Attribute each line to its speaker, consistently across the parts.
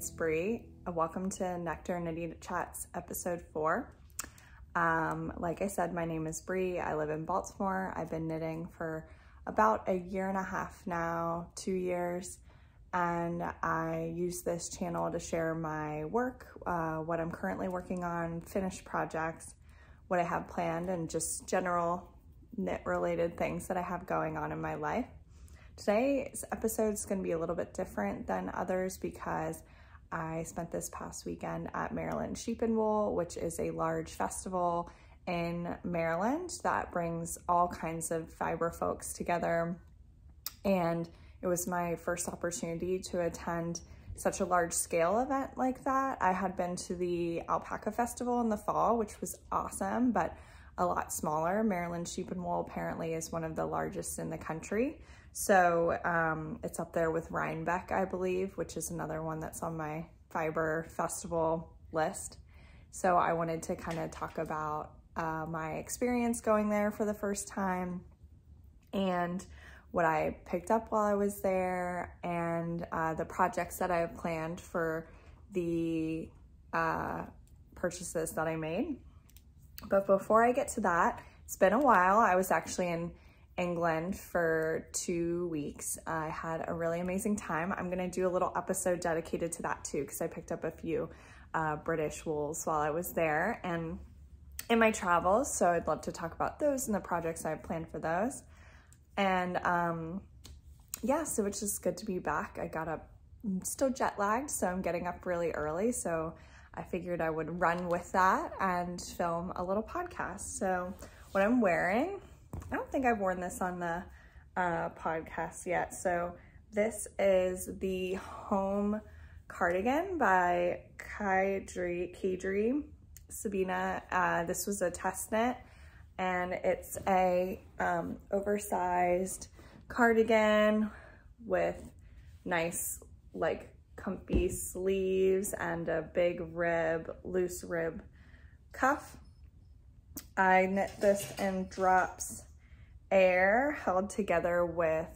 Speaker 1: it's Bree. Uh, welcome to Nectar Knitty Chats episode four. Um, like I said, my name is Bree. I live in Baltimore. I've been knitting for about a year and a half now, two years, and I use this channel to share my work, uh, what I'm currently working on, finished projects, what I have planned, and just general knit related things that I have going on in my life. Today's episode is going to be a little bit different than others because I spent this past weekend at Maryland Sheep and Wool, which is a large festival in Maryland that brings all kinds of fiber folks together. And it was my first opportunity to attend such a large scale event like that. I had been to the Alpaca Festival in the fall, which was awesome, but a lot smaller. Maryland Sheep and Wool apparently is one of the largest in the country. So um, it's up there with Rhinebeck, I believe, which is another one that's on my fiber festival list. So I wanted to kind of talk about uh, my experience going there for the first time and what I picked up while I was there and uh, the projects that I have planned for the uh, purchases that I made. But before I get to that, it's been a while. I was actually in England for two weeks. I had a really amazing time. I'm gonna do a little episode dedicated to that too because I picked up a few uh, British wools while I was there and in my travels. So I'd love to talk about those and the projects I have planned for those. And um, yeah, so it's just good to be back. I got up, I'm still jet lagged, so I'm getting up really early. So I figured I would run with that and film a little podcast. So what I'm wearing, I don't think I've worn this on the uh, podcast yet. So this is the Home Cardigan by Caidree, Kadri Sabina. Uh, this was a test knit and it's a um, oversized cardigan with nice like comfy sleeves and a big rib, loose rib cuff. I knit this in Drops Air held together with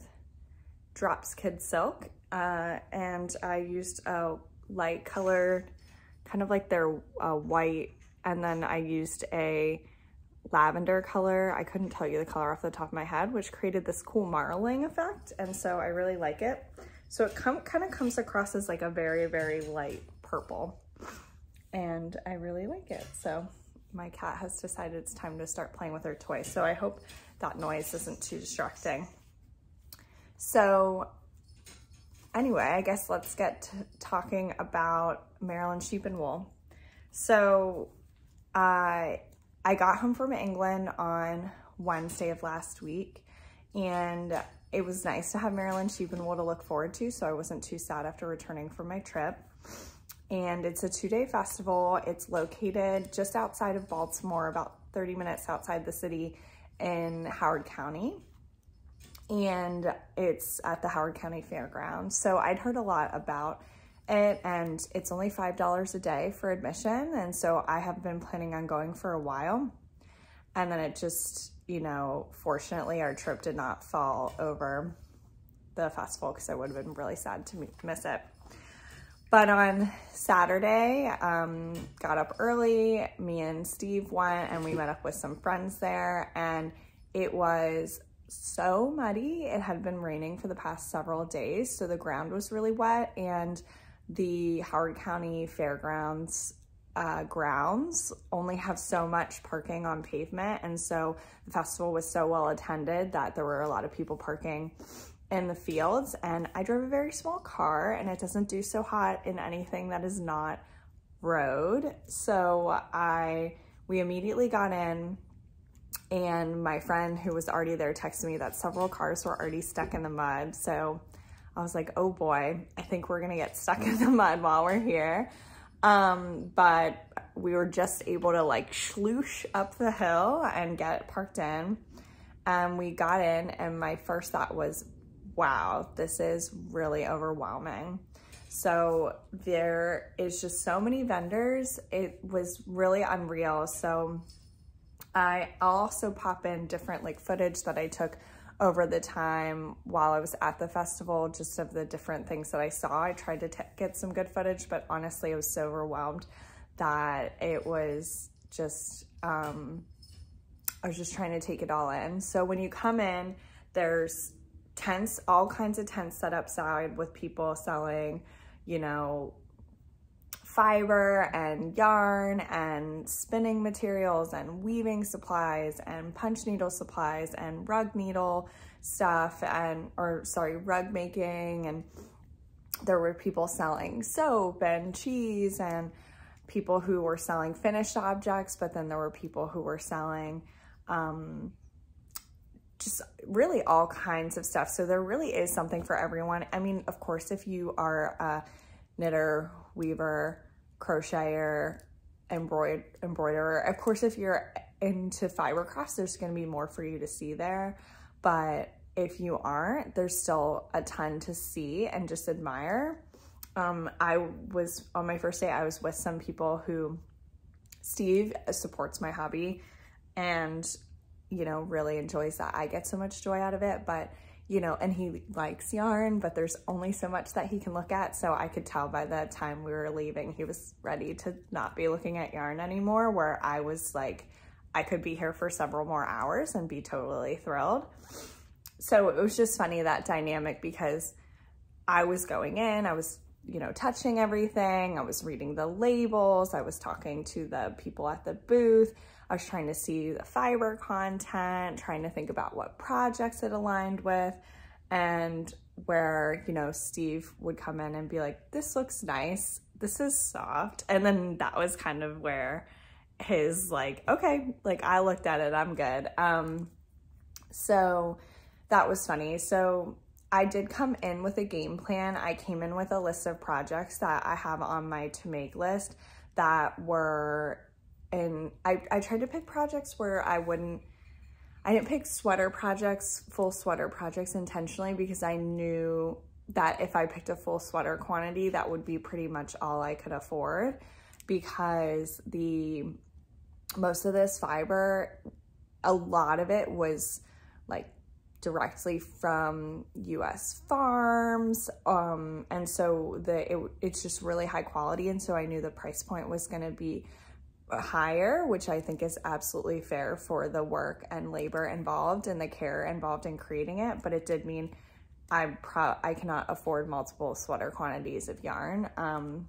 Speaker 1: Drops Kid Silk uh, and I used a light colored, kind of like their uh, white, and then I used a lavender color. I couldn't tell you the color off the top of my head, which created this cool marling effect. And so I really like it. So it kind of comes across as like a very, very light purple. And I really like it. So my cat has decided it's time to start playing with her toy. So I hope that noise isn't too distracting. So anyway, I guess let's get to talking about Maryland Sheep and Wool. So I, I got home from England on Wednesday of last week and it was nice to have Maryland Sheep and Wool to look forward to, so I wasn't too sad after returning from my trip. And it's a two-day festival. It's located just outside of Baltimore, about 30 minutes outside the city in Howard County. And it's at the Howard County Fairgrounds. So I'd heard a lot about it and it's only $5 a day for admission. And so I have been planning on going for a while. And then it just you know, fortunately our trip did not fall over the festival because I would have been really sad to miss it. But on Saturday, um, got up early, me and Steve went and we met up with some friends there and it was so muddy. It had been raining for the past several days, so the ground was really wet and the Howard County Fairgrounds uh, grounds only have so much parking on pavement. And so the festival was so well attended that there were a lot of people parking in the fields. And I drove a very small car and it doesn't do so hot in anything that is not road. So I, we immediately got in and my friend who was already there texted me that several cars were already stuck in the mud. So I was like, oh boy, I think we're gonna get stuck in the mud while we're here. Um, but we were just able to like sloosh up the hill and get parked in. And we got in and my first thought was, wow, this is really overwhelming. So there is just so many vendors. It was really unreal. So I also pop in different like footage that I took over the time while I was at the festival, just of the different things that I saw. I tried to get some good footage, but honestly, I was so overwhelmed that it was just, um, I was just trying to take it all in. So when you come in, there's tents, all kinds of tents set up side with people selling, you know, fiber and yarn and spinning materials and weaving supplies and punch needle supplies and rug needle stuff and, or sorry, rug making. And there were people selling soap and cheese and people who were selling finished objects, but then there were people who were selling, um, just really all kinds of stuff. So there really is something for everyone. I mean, of course, if you are a knitter, weaver, crocheter, embroid embroiderer, of course, if you're into fiber crafts, there's going to be more for you to see there. But if you aren't, there's still a ton to see and just admire. Um, I was on my first day, I was with some people who Steve supports my hobby and you know, really enjoys that. I get so much joy out of it, but you know, and he likes yarn, but there's only so much that he can look at. So I could tell by the time we were leaving, he was ready to not be looking at yarn anymore, where I was like, I could be here for several more hours and be totally thrilled. So it was just funny that dynamic because I was going in, I was, you know, touching everything. I was reading the labels. I was talking to the people at the booth. I was trying to see the fiber content, trying to think about what projects it aligned with, and where, you know, Steve would come in and be like, this looks nice, this is soft. And then that was kind of where his like, okay, like I looked at it, I'm good. Um, so that was funny. So I did come in with a game plan. I came in with a list of projects that I have on my to make list that were and I, I tried to pick projects where I wouldn't, I didn't pick sweater projects, full sweater projects intentionally because I knew that if I picked a full sweater quantity, that would be pretty much all I could afford because the, most of this fiber, a lot of it was like directly from US farms. Um, and so the, it, it's just really high quality. And so I knew the price point was going to be higher, which I think is absolutely fair for the work and labor involved and the care involved in creating it. But it did mean I'm pro I cannot afford multiple sweater quantities of yarn. Um,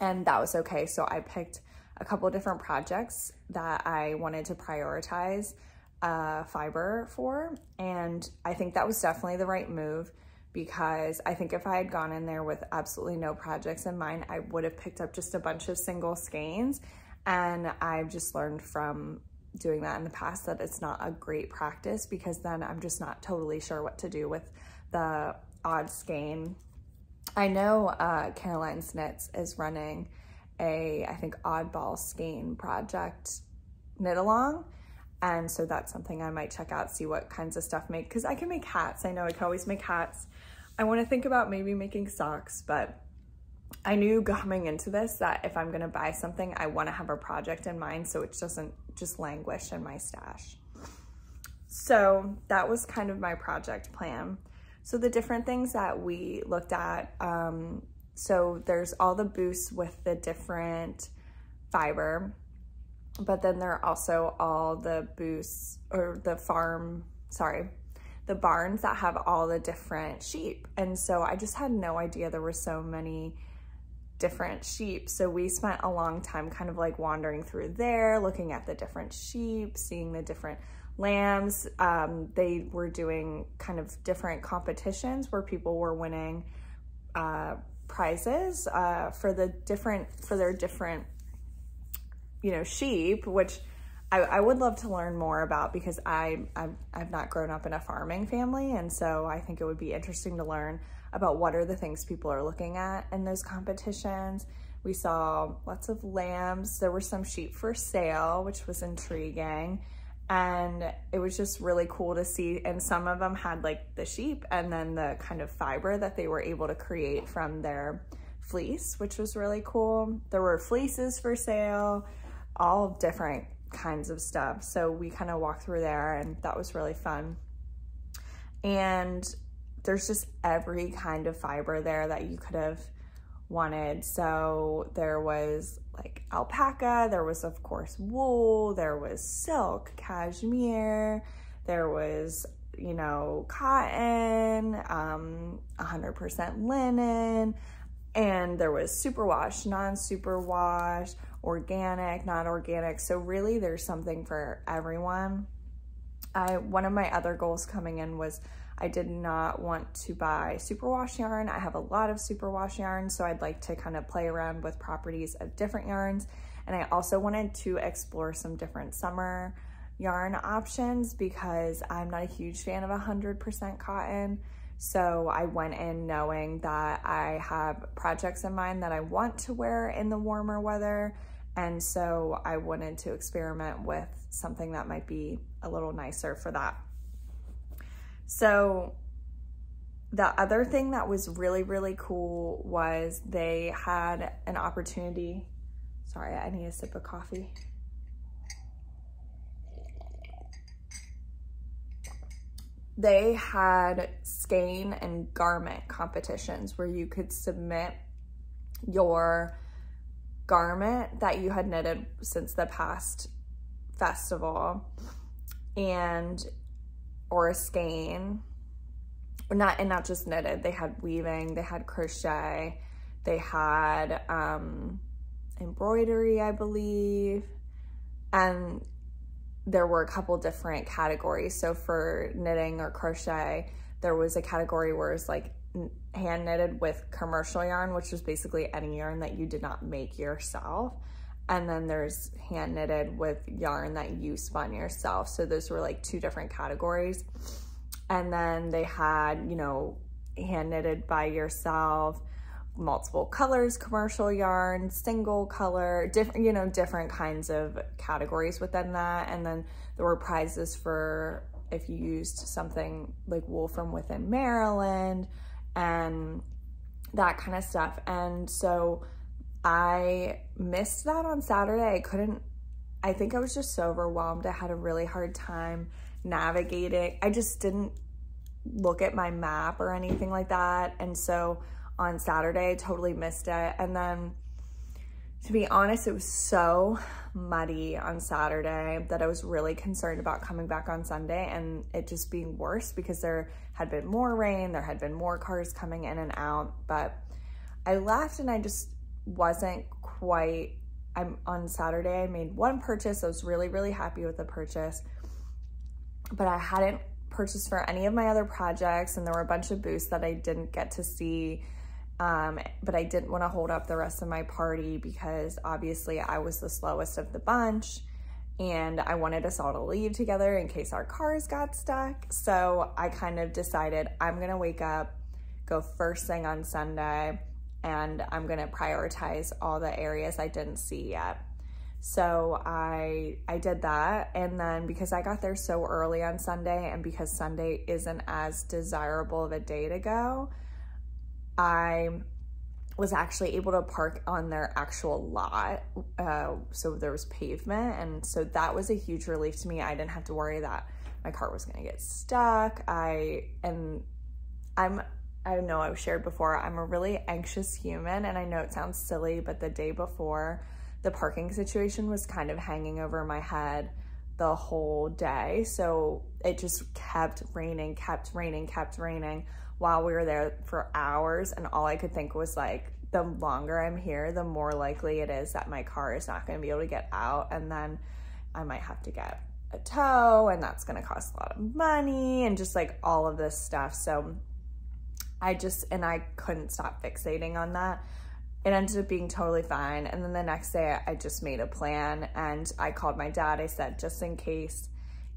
Speaker 1: and that was okay. So I picked a couple different projects that I wanted to prioritize uh, fiber for. And I think that was definitely the right move because I think if I had gone in there with absolutely no projects in mind, I would have picked up just a bunch of single skeins and I've just learned from doing that in the past that it's not a great practice because then I'm just not totally sure what to do with the odd skein. I know uh, Caroline's Knits is running a, I think, oddball skein project knit along. And so that's something I might check out, see what kinds of stuff make, because I can make hats. I know I can always make hats. I want to think about maybe making socks, but I knew coming into this that if I'm gonna buy something, I wanna have a project in mind so it doesn't just languish in my stash. So that was kind of my project plan. So the different things that we looked at, um, so there's all the boosts with the different fiber, but then there are also all the boosts or the farm, sorry, the barns that have all the different sheep. And so I just had no idea there were so many different sheep. So we spent a long time kind of like wandering through there, looking at the different sheep, seeing the different lambs. Um, they were doing kind of different competitions where people were winning uh, prizes uh, for the different, for their different, you know, sheep, which I, I would love to learn more about because I, I've, I've not grown up in a farming family. And so I think it would be interesting to learn about what are the things people are looking at in those competitions. We saw lots of lambs. There were some sheep for sale, which was intriguing. And it was just really cool to see. And some of them had like the sheep and then the kind of fiber that they were able to create from their fleece, which was really cool. There were fleeces for sale, all different kinds of stuff. So we kind of walked through there and that was really fun. And there's just every kind of fiber there that you could have wanted. So there was like alpaca, there was of course wool, there was silk, cashmere, there was, you know, cotton, um, 100% linen, and there was superwash, non-superwash, organic, not organic. So really there's something for everyone. I, one of my other goals coming in was I did not want to buy superwash yarn. I have a lot of superwash yarn, so I'd like to kind of play around with properties of different yarns. And I also wanted to explore some different summer yarn options because I'm not a huge fan of 100% cotton. So I went in knowing that I have projects in mind that I want to wear in the warmer weather. And so I wanted to experiment with something that might be a little nicer for that. So the other thing that was really, really cool was they had an opportunity. Sorry, I need a sip of coffee. They had skein and garment competitions where you could submit your garment that you had knitted since the past festival and or a skein. Not and not just knitted. They had weaving they had crochet they had um embroidery i believe. And there were a couple different categories. So for knitting or crochet there was a category where it's like hand knitted with commercial yarn which was basically any yarn that you did not make yourself and then there's hand knitted with yarn that you spun yourself. So those were like two different categories. And then they had, you know, hand knitted by yourself, multiple colors, commercial yarn, single color, different, you know, different kinds of categories within that. And then there were prizes for if you used something like wool from within Maryland and that kind of stuff. And so I missed that on Saturday. I couldn't, I think I was just so overwhelmed. I had a really hard time navigating. I just didn't look at my map or anything like that. And so on Saturday, I totally missed it. And then to be honest, it was so muddy on Saturday that I was really concerned about coming back on Sunday and it just being worse because there had been more rain, there had been more cars coming in and out. But I left and I just wasn't quite, I'm on Saturday, I made one purchase. I was really, really happy with the purchase, but I hadn't purchased for any of my other projects and there were a bunch of booths that I didn't get to see. Um, but I didn't want to hold up the rest of my party because obviously I was the slowest of the bunch and I wanted us all to leave together in case our cars got stuck. So I kind of decided I'm going to wake up, go first thing on Sunday, and I'm gonna prioritize all the areas I didn't see yet. So I I did that and then because I got there so early on Sunday and because Sunday isn't as desirable of a day to go, I was actually able to park on their actual lot. Uh, so there was pavement and so that was a huge relief to me. I didn't have to worry that my car was gonna get stuck. I and I'm I know I've shared before, I'm a really anxious human and I know it sounds silly, but the day before the parking situation was kind of hanging over my head the whole day. So it just kept raining, kept raining, kept raining while we were there for hours. And all I could think was like, the longer I'm here, the more likely it is that my car is not gonna be able to get out. And then I might have to get a tow and that's gonna cost a lot of money and just like all of this stuff. So I just, and I couldn't stop fixating on that. It ended up being totally fine. And then the next day I just made a plan and I called my dad. I said, just in case,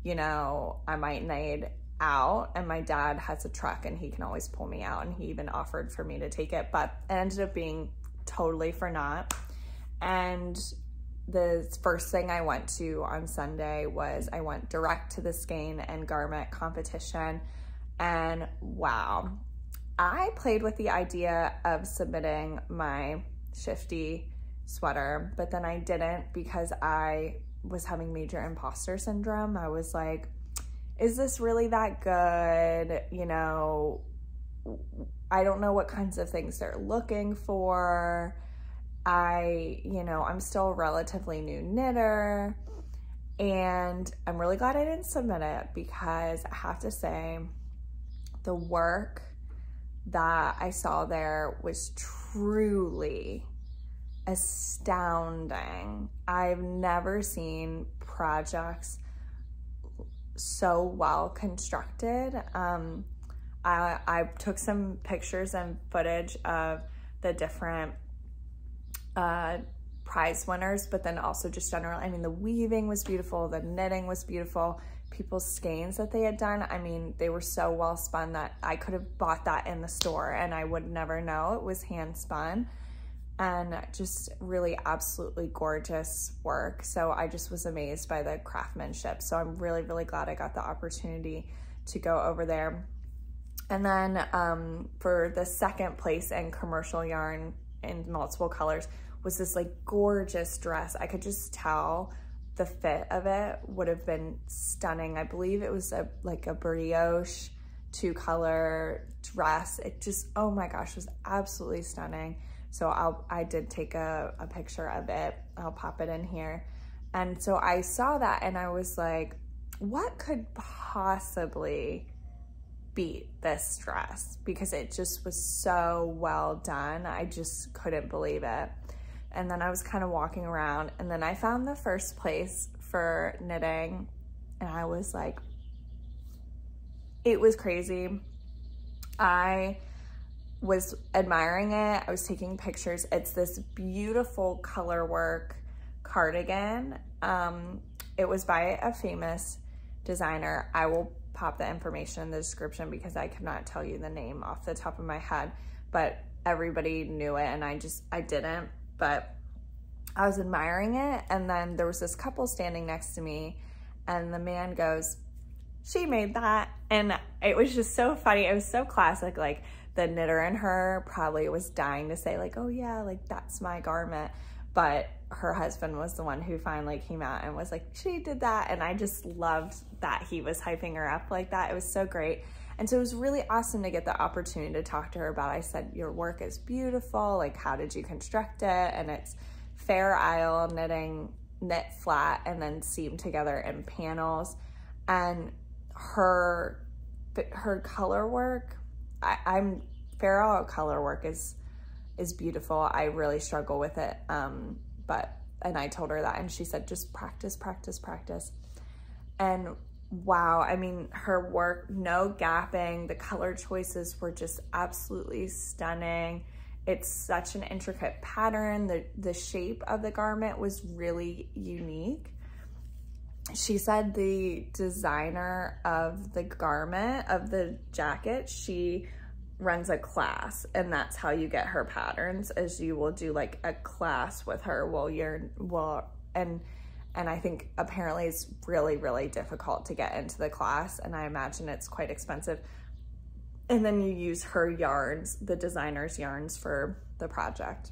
Speaker 1: you know, I might need out and my dad has a truck and he can always pull me out and he even offered for me to take it, but it ended up being totally for naught. And the first thing I went to on Sunday was I went direct to the skein and garment competition and wow, I played with the idea of submitting my shifty sweater, but then I didn't because I was having major imposter syndrome. I was like, is this really that good? You know, I don't know what kinds of things they're looking for. I, you know, I'm still a relatively new knitter. And I'm really glad I didn't submit it because I have to say, the work that I saw there was truly astounding. I've never seen projects so well constructed. Um, I, I took some pictures and footage of the different uh, prize winners, but then also just general. I mean, the weaving was beautiful, the knitting was beautiful, people's skeins that they had done. I mean, they were so well spun that I could have bought that in the store and I would never know it was hand spun and just really absolutely gorgeous work. So I just was amazed by the craftsmanship. So I'm really, really glad I got the opportunity to go over there. And then um, for the second place in commercial yarn in multiple colors was this like gorgeous dress. I could just tell the fit of it would have been stunning. I believe it was a like a brioche two color dress. It just, oh my gosh, was absolutely stunning. So I'll, I did take a, a picture of it. I'll pop it in here. And so I saw that and I was like, what could possibly beat this dress because it just was so well done. I just couldn't believe it. And then I was kind of walking around and then I found the first place for knitting and I was like, it was crazy. I was admiring it. I was taking pictures. It's this beautiful color work cardigan. Um, it was by a famous designer. I will pop the information in the description because I cannot tell you the name off the top of my head, but everybody knew it and I just, I didn't, but I was admiring it. And then there was this couple standing next to me and the man goes, she made that. And it was just so funny. It was so classic. Like the knitter in her probably was dying to say like, oh yeah, like that's my garment. But her husband was the one who finally came out and was like, she did that. And I just loved that he was hyping her up like that. It was so great. And so it was really awesome to get the opportunity to talk to her about, I said, your work is beautiful. Like, how did you construct it? And it's Fair Isle knitting, knit flat, and then seam together in panels. And her, her color work, I, I'm, Fair Isle color work is, is beautiful. I really struggle with it. Um, but, and I told her that and she said, just practice, practice, practice. And wow, I mean, her work, no gapping, the color choices were just absolutely stunning. It's such an intricate pattern. The, the shape of the garment was really unique. She said the designer of the garment, of the jacket, she runs a class and that's how you get her patterns as you will do like a class with her while you're well and and I think apparently it's really really difficult to get into the class and I imagine it's quite expensive and then you use her yarns the designer's yarns for the project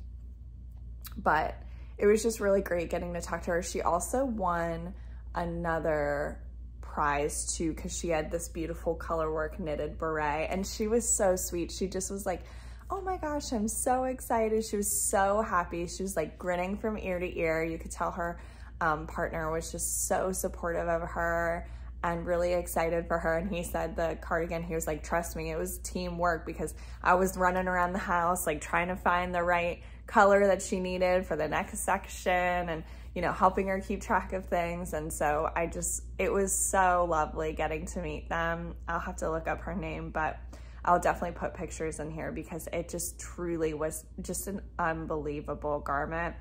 Speaker 1: but it was just really great getting to talk to her she also won another prize too because she had this beautiful color work knitted beret and she was so sweet. She just was like, oh my gosh, I'm so excited. She was so happy. She was like grinning from ear to ear. You could tell her um, partner was just so supportive of her and really excited for her. And he said the cardigan, he was like, trust me, it was teamwork because I was running around the house, like trying to find the right color that she needed for the next section. And you know, helping her keep track of things. And so I just, it was so lovely getting to meet them. I'll have to look up her name, but I'll definitely put pictures in here because it just truly was just an unbelievable garment.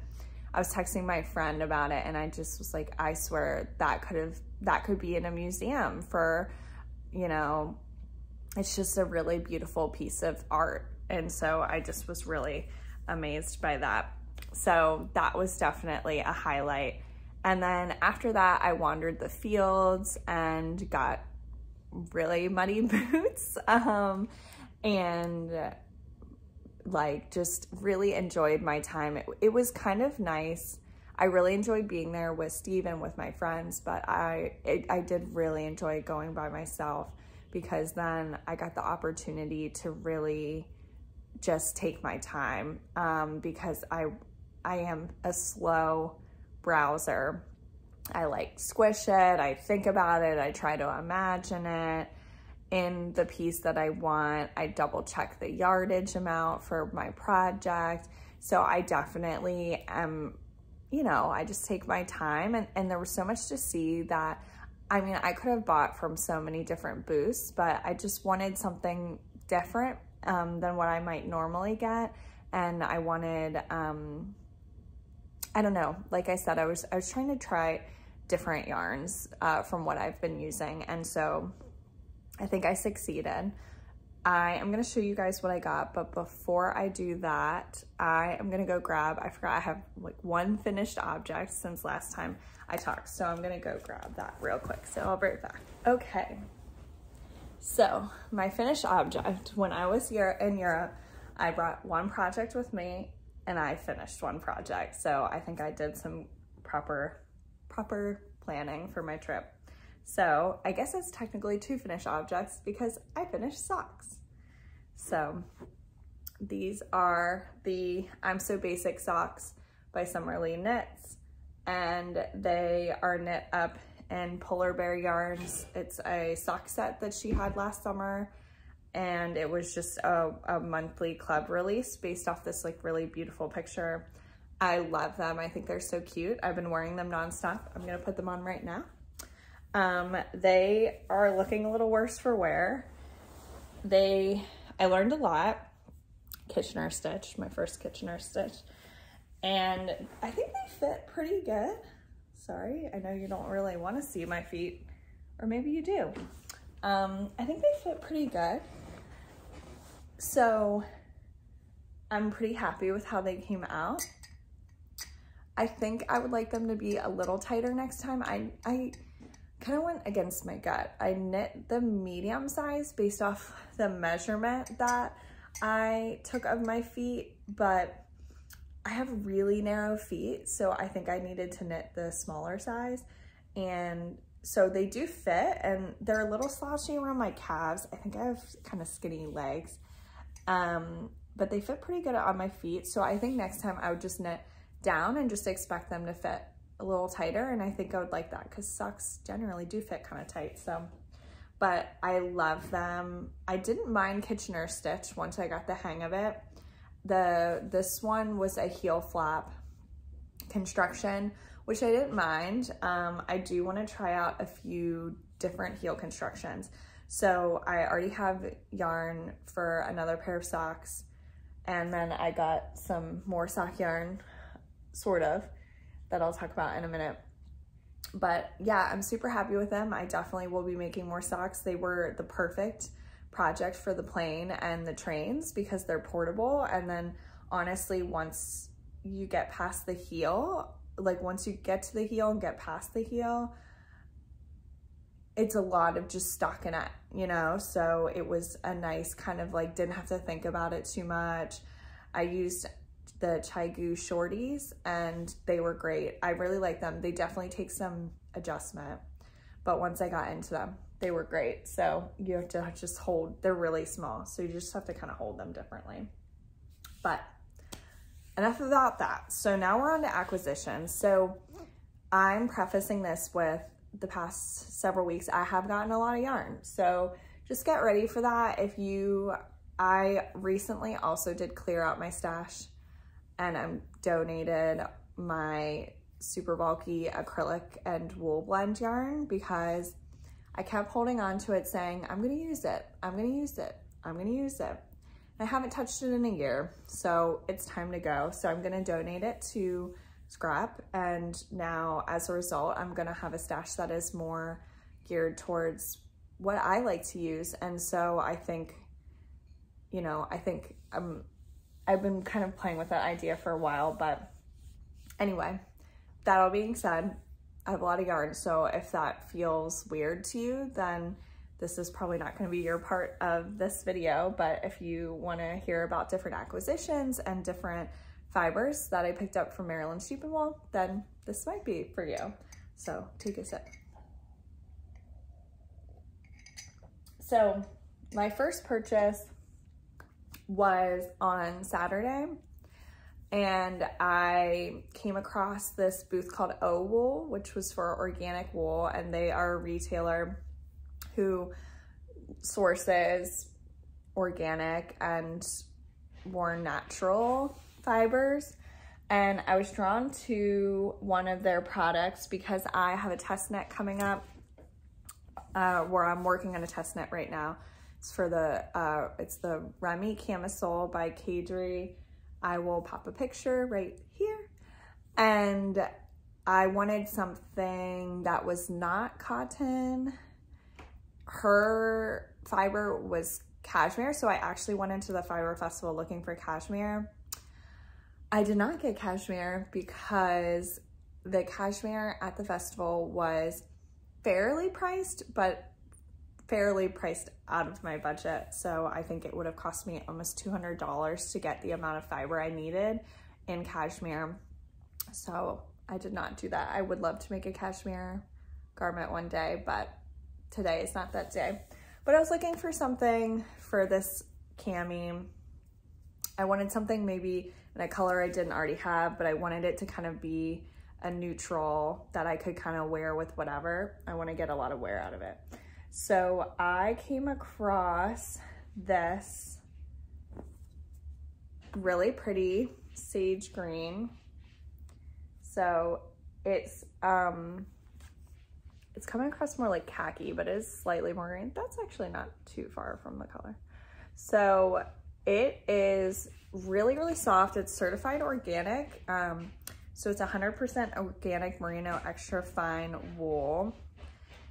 Speaker 1: I was texting my friend about it and I just was like, I swear that could have, that could be in a museum for, you know, it's just a really beautiful piece of art. And so I just was really amazed by that. So that was definitely a highlight. And then after that, I wandered the fields and got really muddy boots um, and like just really enjoyed my time. It, it was kind of nice. I really enjoyed being there with Steve and with my friends, but I, it, I did really enjoy going by myself because then I got the opportunity to really just take my time um, because I, I am a slow browser. I like squish it, I think about it, I try to imagine it in the piece that I want. I double check the yardage amount for my project. So I definitely am, you know, I just take my time and, and there was so much to see that, I mean, I could have bought from so many different booths, but I just wanted something different um, than what I might normally get. And I wanted, um, I don't know, like I said, I was, I was trying to try different yarns uh, from what I've been using. And so I think I succeeded. I am gonna show you guys what I got, but before I do that, I am gonna go grab, I forgot I have like one finished object since last time I talked, so I'm gonna go grab that real quick, so I'll be right back. Okay, so my finished object, when I was here in Europe, I brought one project with me and I finished one project, so I think I did some proper, proper planning for my trip. So I guess it's technically two finished objects because I finished socks. So these are the I'm So Basic socks by Summer Lee Knits and they are knit up in polar bear yarns. It's a sock set that she had last summer and it was just a, a monthly club release based off this like really beautiful picture. I love them. I think they're so cute. I've been wearing them nonstop. I'm gonna put them on right now. Um, they are looking a little worse for wear. They, I learned a lot. Kitchener stitch, my first Kitchener stitch. And I think they fit pretty good. Sorry, I know you don't really want to see my feet, or maybe you do. Um, I think they fit pretty good. So I'm pretty happy with how they came out. I think I would like them to be a little tighter next time. I, I kind of went against my gut. I knit the medium size based off the measurement that I took of my feet, but I have really narrow feet, so I think I needed to knit the smaller size. And so they do fit and they're a little slouchy around my calves. I think I have kind of skinny legs, um, but they fit pretty good on my feet. So I think next time I would just knit down and just expect them to fit a little tighter and I think I would like that because socks generally do fit kind of tight. So, but I love them. I didn't mind Kitchener stitch once I got the hang of it. The This one was a heel flap construction, which I didn't mind. Um, I do want to try out a few different heel constructions. So I already have yarn for another pair of socks and then I got some more sock yarn, sort of that I'll talk about in a minute. But yeah, I'm super happy with them. I definitely will be making more socks. They were the perfect project for the plane and the trains because they're portable. And then honestly, once you get past the heel, like once you get to the heel and get past the heel, it's a lot of just stockinette, you know? So it was a nice kind of like, didn't have to think about it too much. I used the ChiaoGoo shorties and they were great. I really like them. They definitely take some adjustment, but once I got into them, they were great. So you have to just hold, they're really small. So you just have to kind of hold them differently. But enough about that. So now we're on to acquisitions. So I'm prefacing this with the past several weeks, I have gotten a lot of yarn. So just get ready for that. If you, I recently also did clear out my stash and I'm donated my super bulky acrylic and wool blend yarn because I kept holding on to it saying, I'm gonna use it, I'm gonna use it, I'm gonna use it. I haven't touched it in a year, so it's time to go. So I'm gonna donate it to Scrap and now as a result, I'm gonna have a stash that is more geared towards what I like to use. And so I think, you know, I think I'm I've been kind of playing with that idea for a while, but anyway, that all being said, I have a lot of yarn, so if that feels weird to you, then this is probably not gonna be your part of this video, but if you wanna hear about different acquisitions and different fibers that I picked up from Maryland Sheep and Wool, then this might be for you. So take a sip. So my first purchase was on Saturday and I came across this booth called O Wool, which was for organic wool, and they are a retailer who sources organic and more natural fibers. And I was drawn to one of their products because I have a test net coming up uh, where I'm working on a test net right now. It's for the, uh, it's the Remi Camisole by Caidree I will pop a picture right here. And I wanted something that was not cotton. Her fiber was cashmere, so I actually went into the fiber festival looking for cashmere. I did not get cashmere because the cashmere at the festival was fairly priced, but fairly priced out of my budget. So I think it would have cost me almost $200 to get the amount of fiber I needed in cashmere. So I did not do that. I would love to make a cashmere garment one day, but today is not that day. But I was looking for something for this cami. I wanted something maybe in a color I didn't already have, but I wanted it to kind of be a neutral that I could kind of wear with whatever. I want to get a lot of wear out of it. So I came across this really pretty sage green. So it's, um, it's coming across more like khaki, but it is slightly more green. That's actually not too far from the color. So it is really, really soft. It's certified organic. Um, so it's 100% organic merino extra fine wool.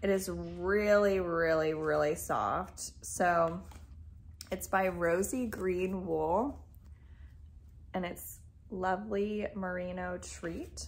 Speaker 1: It is really, really, really soft. So it's by Rosy Green Wool and it's lovely merino treat.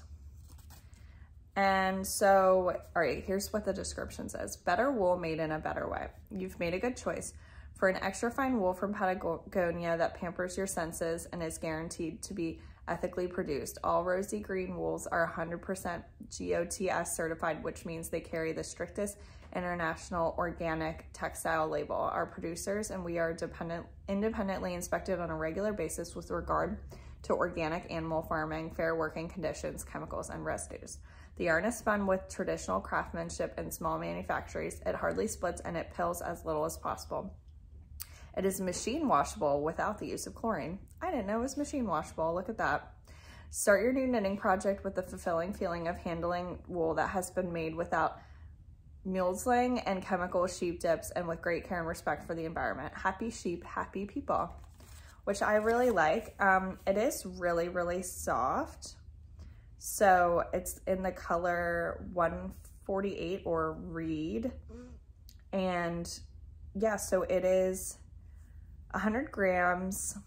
Speaker 1: And so, all right, here's what the description says. Better wool made in a better way. You've made a good choice. For an extra fine wool from Patagonia that pampers your senses and is guaranteed to be ethically produced. All Rosy Green wools are 100% GOTS certified, which means they carry the strictest international organic textile label. Our producers and we are dependent, independently inspected on a regular basis with regard to organic animal farming, fair working conditions, chemicals, and residues. The yarn is spun with traditional craftsmanship and small manufactories. It hardly splits and it pills as little as possible. It is machine washable without the use of chlorine. I didn't know it was machine washable. Look at that. Start your new knitting project with the fulfilling feeling of handling wool that has been made without mulesing and chemical sheep dips and with great care and respect for the environment. Happy sheep, happy people, which I really like. Um, it is really, really soft. So it's in the color 148 or reed. And yeah, so it is 100 grams,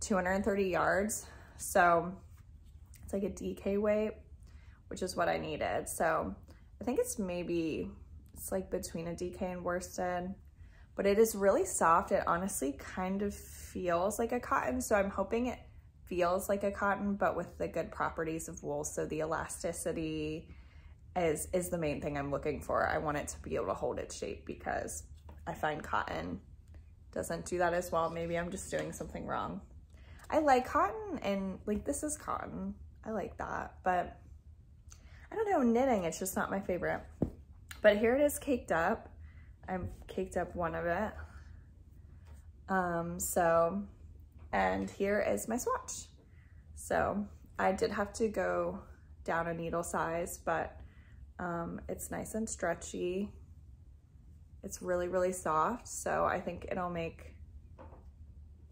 Speaker 1: 230 yards. So it's like a DK weight, which is what I needed. So I think it's maybe, it's like between a DK and worsted, but it is really soft. It honestly kind of feels like a cotton. So I'm hoping it feels like a cotton, but with the good properties of wool. So the elasticity is, is the main thing I'm looking for. I want it to be able to hold its shape because I find cotton doesn't do that as well. Maybe I'm just doing something wrong. I like cotton and like this is cotton. I like that, but I don't know, knitting, it's just not my favorite. But here it is caked up. I've caked up one of it. Um, so, and here is my swatch. So I did have to go down a needle size, but um, it's nice and stretchy. It's really, really soft. So I think it'll make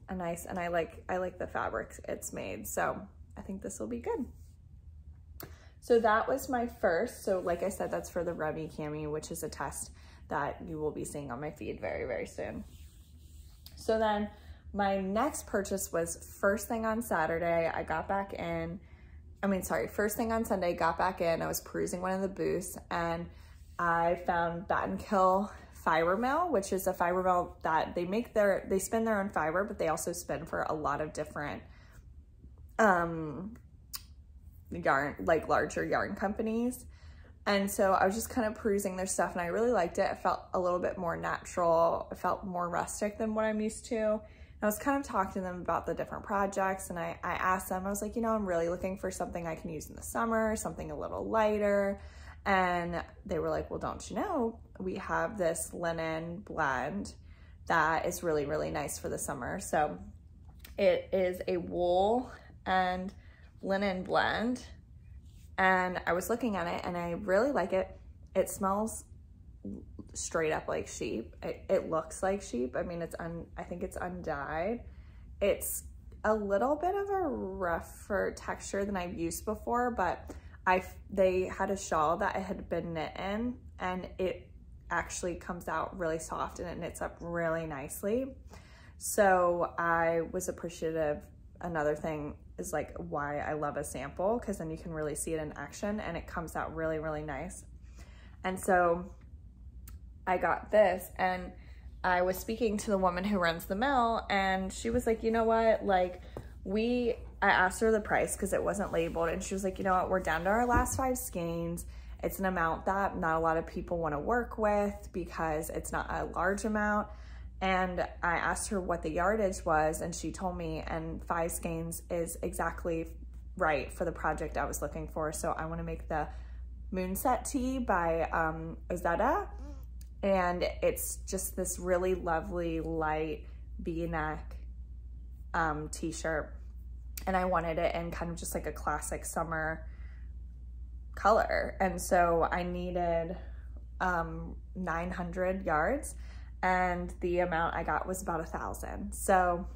Speaker 1: a nice, and I like, I like the fabric it's made. So I think this will be good. So that was my first. So like I said, that's for the Remi Cami, which is a test that you will be seeing on my feed very, very soon. So then my next purchase was first thing on Saturday. I got back in, I mean, sorry, first thing on Sunday, got back in. I was perusing one of the booths and I found Battenkill fiber mill, which is a fiber mill that they make their, they spin their own fiber, but they also spin for a lot of different um, yarn, like larger yarn companies. And so I was just kind of perusing their stuff and I really liked it. It felt a little bit more natural. It felt more rustic than what I'm used to. And I was kind of talking to them about the different projects and I, I asked them, I was like, you know, I'm really looking for something I can use in the summer, something a little lighter. And they were like, well, don't you know, we have this linen blend that is really, really nice for the summer. So it is a wool and linen blend and I was looking at it and I really like it. It smells straight up like sheep. It, it looks like sheep. I mean, it's un, I think it's undyed. It's a little bit of a rougher texture than I've used before, but I they had a shawl that it had been knit in and it actually comes out really soft and it knits up really nicely. So I was appreciative. Another thing is like why I love a sample because then you can really see it in action and it comes out really, really nice. And so I got this and I was speaking to the woman who runs the mill and she was like, you know what, like we, I asked her the price because it wasn't labeled and she was like, you know what, we're down to our last five skeins. It's an amount that not a lot of people want to work with because it's not a large amount. And I asked her what the yardage was and she told me and five skeins is exactly right for the project I was looking for. So I wanna make the Moonset Tee by um, Ozetta. And it's just this really lovely light v-neck um, t-shirt. And I wanted it in kind of just like a classic summer color. And so I needed um, 900 yards and the amount I got was about a thousand. So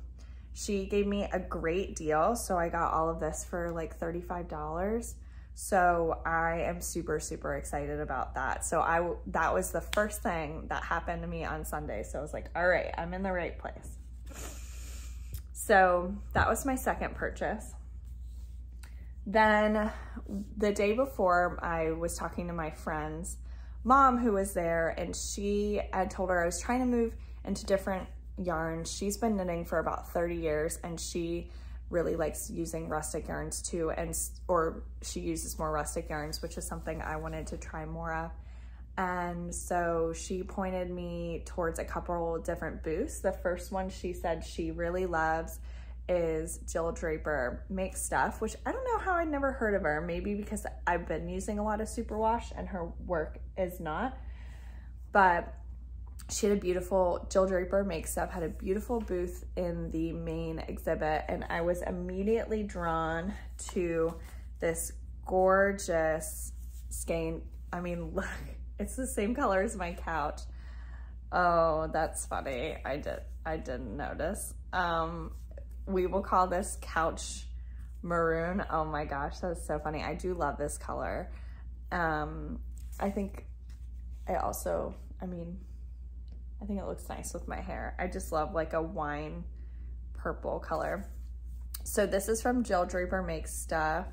Speaker 1: she gave me a great deal. So I got all of this for like $35. So I am super, super excited about that. So I, that was the first thing that happened to me on Sunday. So I was like, all right, I'm in the right place. So that was my second purchase. Then the day before I was talking to my friends mom who was there and she had told her I was trying to move into different yarns. She's been knitting for about 30 years and she really likes using rustic yarns too and or she uses more rustic yarns which is something I wanted to try more of and so she pointed me towards a couple different booths the first one she said she really loves is Jill Draper Make Stuff, which I don't know how I'd never heard of her. Maybe because I've been using a lot of superwash and her work is not. But she had a beautiful, Jill Draper Make Stuff had a beautiful booth in the main exhibit and I was immediately drawn to this gorgeous skein. I mean, look, it's the same color as my couch. Oh, that's funny. I did, I didn't notice. Um, we will call this couch maroon. Oh my gosh, that's so funny. I do love this color. Um, I think I also, I mean, I think it looks nice with my hair. I just love like a wine purple color. So this is from Jill Draper Makes Stuff.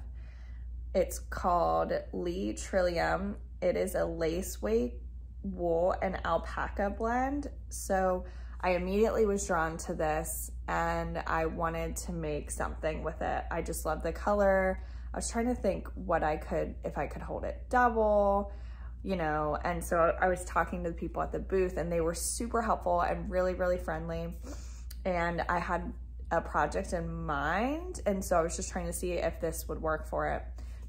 Speaker 1: It's called Lee Trillium. It is a lace weight wool and alpaca blend. So I immediately was drawn to this and I wanted to make something with it. I just love the color. I was trying to think what I could, if I could hold it double, you know, and so I was talking to the people at the booth and they were super helpful and really, really friendly. And I had a project in mind. And so I was just trying to see if this would work for it.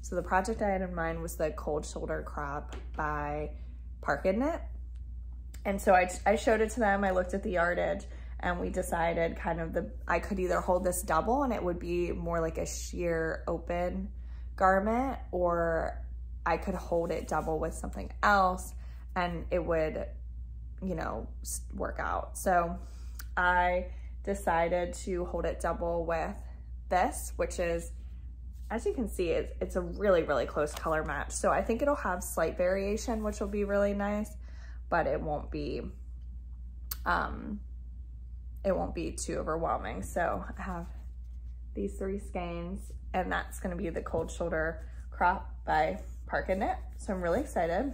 Speaker 1: So the project I had in mind was the Cold Shoulder Crop by Park Knit. And so I, I showed it to them. I looked at the yardage and we decided kind of the, I could either hold this double and it would be more like a sheer open garment or I could hold it double with something else and it would, you know, work out. So I decided to hold it double with this, which is, as you can see, it's, it's a really, really close color match. So I think it'll have slight variation, which will be really nice but it won't be, um, it won't be too overwhelming. So I have these three skeins and that's gonna be the cold shoulder crop by Park Knit. So I'm really excited.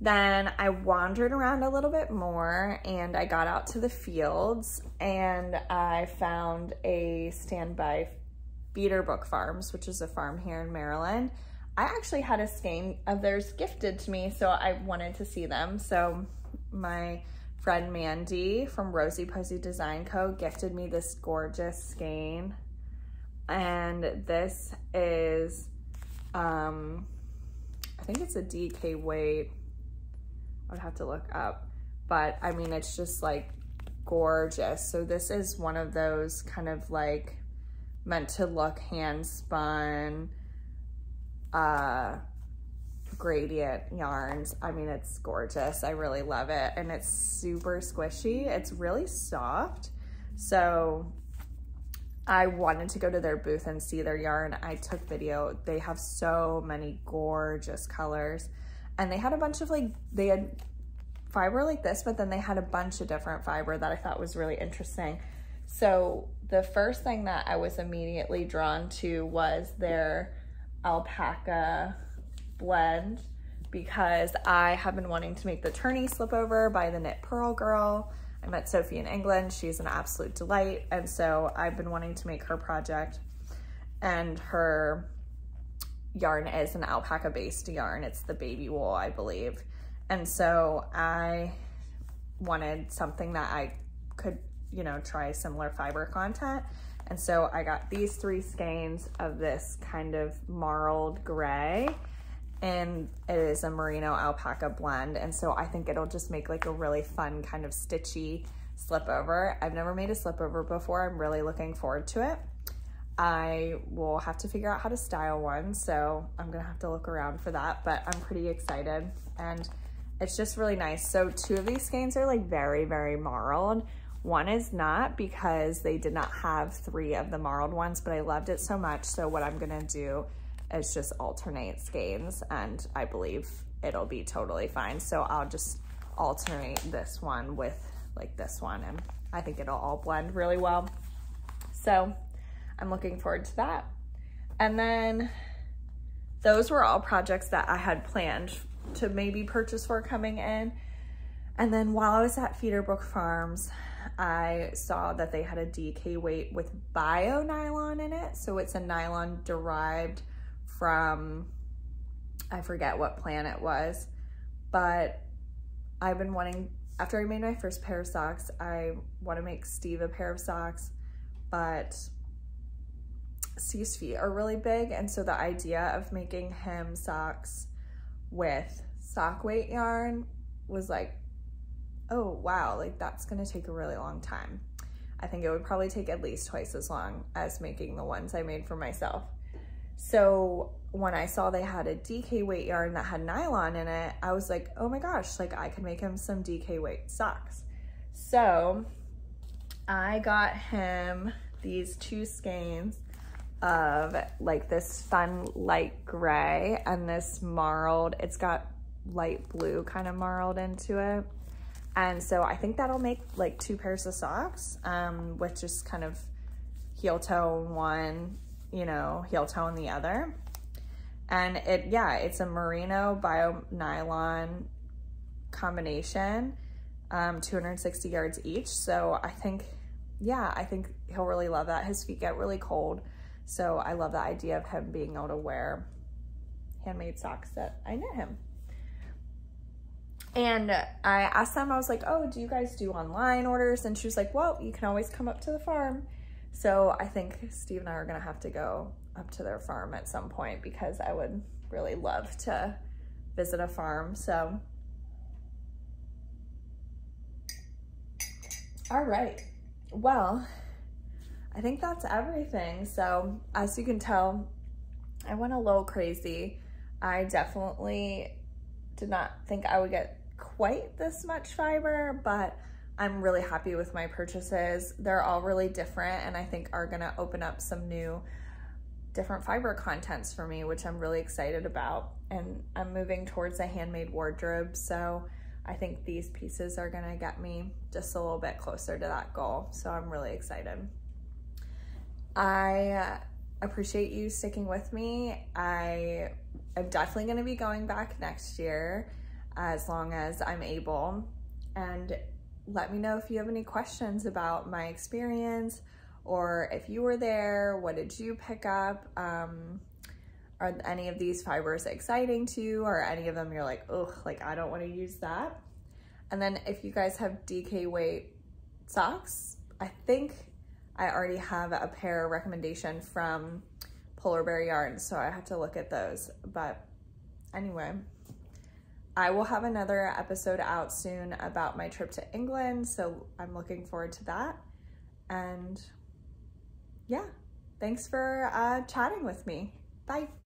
Speaker 1: Then I wandered around a little bit more and I got out to the fields and I found a standby Feederbrook Farms, which is a farm here in Maryland. I actually had a skein of theirs gifted to me, so I wanted to see them. So my friend Mandy from Rosie Posey Design Co. gifted me this gorgeous skein. And this is, um, I think it's a DK weight. I would have to look up. But I mean, it's just like gorgeous. So this is one of those kind of like meant to look hand spun, uh, gradient yarns. I mean, it's gorgeous. I really love it. And it's super squishy. It's really soft. So I wanted to go to their booth and see their yarn. I took video. They have so many gorgeous colors. And they had a bunch of like, they had fiber like this, but then they had a bunch of different fiber that I thought was really interesting. So the first thing that I was immediately drawn to was their alpaca blend because I have been wanting to make the Terni Slipover by the Knit Purl Girl. I met Sophie in England. She's an absolute delight. And so I've been wanting to make her project and her yarn is an alpaca based yarn. It's the baby wool, I believe. And so I wanted something that I could, you know, try similar fiber content. And so I got these three skeins of this kind of marled gray and it is a merino alpaca blend. And so I think it'll just make like a really fun kind of stitchy slip over. I've never made a slip over before. I'm really looking forward to it. I will have to figure out how to style one. So I'm gonna have to look around for that, but I'm pretty excited. And it's just really nice. So two of these skeins are like very, very marled. One is not because they did not have three of the marled ones, but I loved it so much. So what I'm gonna do is just alternate skeins and I believe it'll be totally fine. So I'll just alternate this one with like this one and I think it'll all blend really well. So I'm looking forward to that. And then those were all projects that I had planned to maybe purchase for coming in. And then while I was at Feederbrook Farms, I saw that they had a DK weight with bio nylon in it. So it's a nylon derived from, I forget what plant it was, but I've been wanting, after I made my first pair of socks, I want to make Steve a pair of socks, but Steve's feet are really big. And so the idea of making him socks with sock weight yarn was like, oh, wow, like that's gonna take a really long time. I think it would probably take at least twice as long as making the ones I made for myself. So when I saw they had a DK weight yarn that had nylon in it, I was like, oh my gosh, like I could make him some DK weight socks. So I got him these two skeins of like this fun light gray and this marled, it's got light blue kind of marled into it. And so I think that'll make like two pairs of socks um, with just kind of heel toe one you know, heel tone the other. And it, yeah, it's a merino bio nylon combination, um, 260 yards each. So I think, yeah, I think he'll really love that. His feet get really cold. So I love the idea of him being able to wear handmade socks that I knit him. And I asked them, I was like, oh, do you guys do online orders? And she was like, well, you can always come up to the farm so I think Steve and I are gonna have to go up to their farm at some point because I would really love to visit a farm. So, all right, well, I think that's everything. So as you can tell, I went a little crazy. I definitely did not think I would get quite this much fiber, but I'm really happy with my purchases. They're all really different and I think are gonna open up some new different fiber contents for me, which I'm really excited about. And I'm moving towards a handmade wardrobe. So I think these pieces are gonna get me just a little bit closer to that goal. So I'm really excited. I appreciate you sticking with me. I am definitely gonna be going back next year as long as I'm able. And let me know if you have any questions about my experience or if you were there, what did you pick up? Um, are any of these fibers exciting to you or any of them you're like, ugh, like I don't want to use that. And then if you guys have DK weight socks, I think I already have a pair recommendation from Polar Bear Yarn, so I have to look at those. But anyway, I will have another episode out soon about my trip to England, so I'm looking forward to that. And yeah, thanks for uh, chatting with me. Bye.